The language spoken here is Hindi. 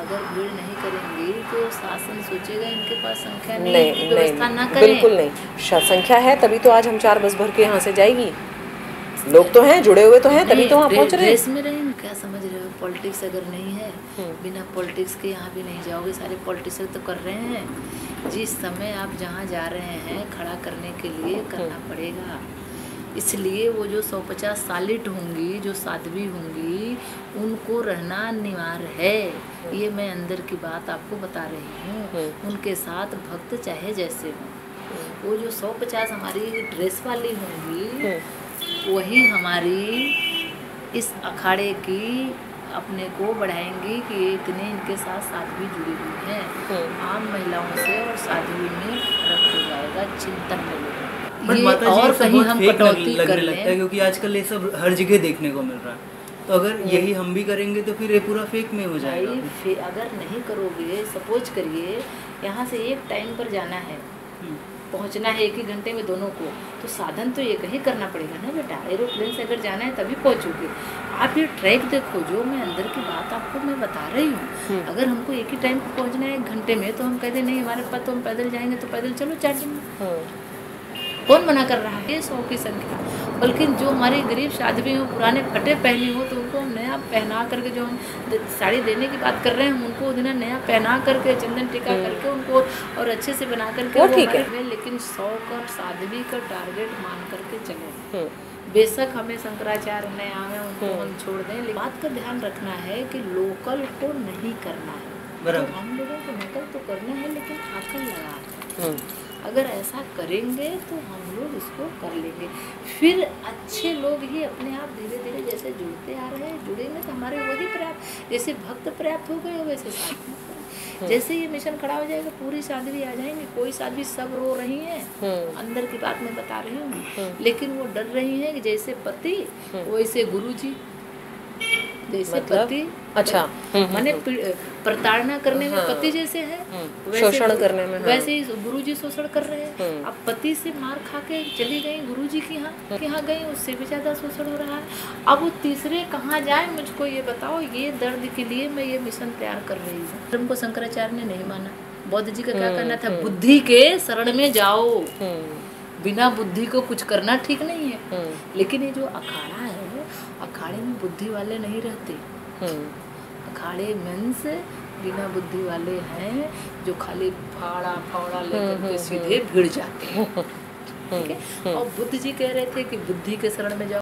अगर भीड़ नहीं करेंगे तो शासन सोचेगा इनके पास संख्या नहीं, नहीं व्यवस्था नहीं ना करें। बिल्कुल नहीं। संख्या है तभी तो आज हम चार बस भर के यहाँ से जाएगी। लोग तो हैं जुड़े हुए तो हैं तभी तो वहाँ पहुँच रहे हैं। ड्रेस में रहेंगे क्या समझ रहे हो? पॉलिटिक्स अगर नहीं है बिना पॉलिटिक्स के यहाँ भी नहीं जाओगे। सारे पॉलिटिक्स तो कर रहे हैं। जिस समय आप जहाँ जा रहे हैं खड़ा करने के लिए करना पड़ेगा। इसलिए वो जो सौ पचास सालिट होंगी जो साध्वी होंगी उनको रहना अनिवार्य है। ये मैं अंदर की बात आपको बता रही हूँ। उनके साथ भक्त चाहे जैसे हों। वो जो सौ पचास हमारी ड्रेस वाली होंगी वही हमारी इस अखाड़े की अपने को बढ़ाएँगी कि इतने इनके साथ साध्वी जुड़ी हुई हैं। आम महिलाओं से और साध्वी में हो जाएगा चिंतन में लोगों ये और कहीं हम कटौती लगने कर लगता है क्योंकि आजकल ये सब हर जगह देखने को मिल रहा है। तो अगर यही हम भी करेंगे तो फिर ये पूरा फेक में हो जाएगा। अगर नहीं करोगे सपोज़ करिए यहाँ से एक टाइम पर जाना है। हम्म, पहुँचना है एक ही घंटे में दोनों को। तो साधन तो एक ही करना पड़ेगा ना बेटा? एरोप्लेन से अगर जाना है तभी पहुँचोगे। आप ये ट्रैक देखो जो मैं अंदर की बात आपको मैं बता रही हूँ। अगर हमको एक ही टाइम पर पहुँचना है एक घंटे में तो हम कहते नहीं हमारे पास तो हम पैदल जाएँगे तो पैदल चलो चार दिन में. हम्म, कौन मना कर रहा है? सौ की संख्या। बल्कि जो हमारे गरीब साध्वी हो पुराने फटे पहने हो तो उनको हम नया पहना करके जो हम साड़ी देने की बात कर रहे हैं हम उनको दिन नया पहना करके चंदन टीका करके उनको और अच्छे से बना करके वो ठीक है। लेकिन सौ का साध्वी का टारगेट मान करके चले। हम्म, बेशक हमें शंकराचार्य नए आवे उनको हम छोड़ दें लेकिन बात का ध्यान रखना है कि लोकल को नहीं करना है। तो हम लोगों को नकल तो करना है लेकिन आकल लगा हम्म, अगर ऐसा करेंगे तो हम लोग इसको कर लेंगे। फिर अच्छे लोग ही अपने आप धीरे धीरे जैसे जुड़ते आ रहे हैं जुड़ेंगे तो हमारे वही पर्याप्त जैसे भक्त पर्याप्त हो गए वैसे साधु जैसे ये मिशन खड़ा हो जाएगा पूरी साध्वी आ जाएँगी कोई साध्वी सब रो रही हैं हम्म, अंदर की बात मैं बता रही हूँ। लेकिन वो डर रही हैं कि जैसे पति वैसे गुरु जी जैसे मतलब? पति अच्छा। हम्म, माने प्रताड़ना करने में हाँ। पति जैसे है हम्म, शोषण करने में, हाँ। वैसे ही गुरु जी शोषण कर रहे हैं। हम्म। अब पति से मार खा के चली गई गुरु जी के यहाँ के यहाँ गई उससे भी ज़्यादा शोषण हो रहा है। अब वो तीसरे कहाँ जाए मुझको ये बताओ ये दर्द के लिए मैं ये मिशन तैयार कर रही हूँ। धर्म को शंकराचार्य ने नहीं माना। बौद्ध जी का क्या कहना था? बुद्धि के शरण में जाओ। हम्म, बिना बुद्धि को कुछ करना ठीक नहीं है। हम्म, लेकिन ये जो अखाड़ा है अखाड़े में बुद्धि वाले नहीं रहते। हम्म, अखाड़े मीन्स बिना बुद्धि वाले हैं जो खाली फाड़ा फाड़ा लेकर के सीधे भिड़ जाते हैं। ठीक है? और बुद्ध जी कह रहे थे कि बुद्धि के शरण में जाओ।